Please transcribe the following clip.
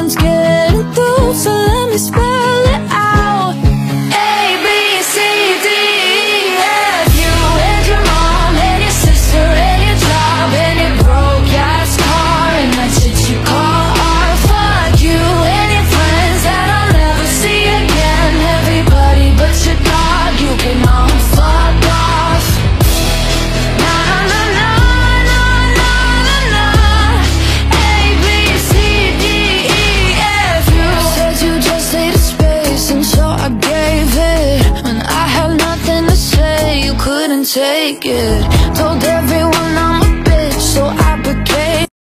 nothing's getting couldn't take it. Told